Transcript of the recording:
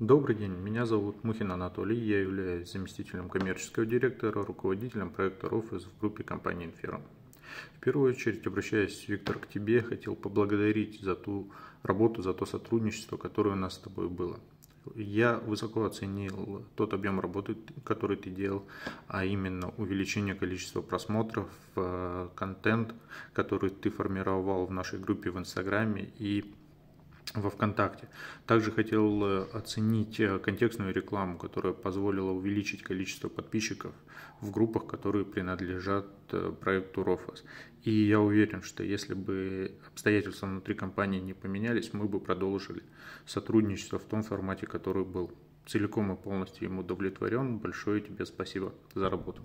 Добрый день, меня зовут Мухин Анатолий, я являюсь заместителем коммерческого директора, руководителем проекта РОФИС в группе компании Инфером. В первую очередь, обращаясь, Виктор, к тебе, хотел поблагодарить за ту работу, за то сотрудничество, которое у нас с тобой было. Я высоко оценил тот объем работы, который ты делал, а именно увеличение количества просмотров, э, контент, который ты формировал в нашей группе в Инстаграме и во ВКонтакте. Также хотел э, оценить э, контекстную рекламу, которая позволила увеличить количество подписчиков в группах, которые принадлежат э, проекту Рофос. И я уверен, что если бы обстоятельства внутри компании не поменялись, мы бы продолжили сотрудничество в том формате, который был. Целиком и полностью им удовлетворен. Большое тебе спасибо за работу.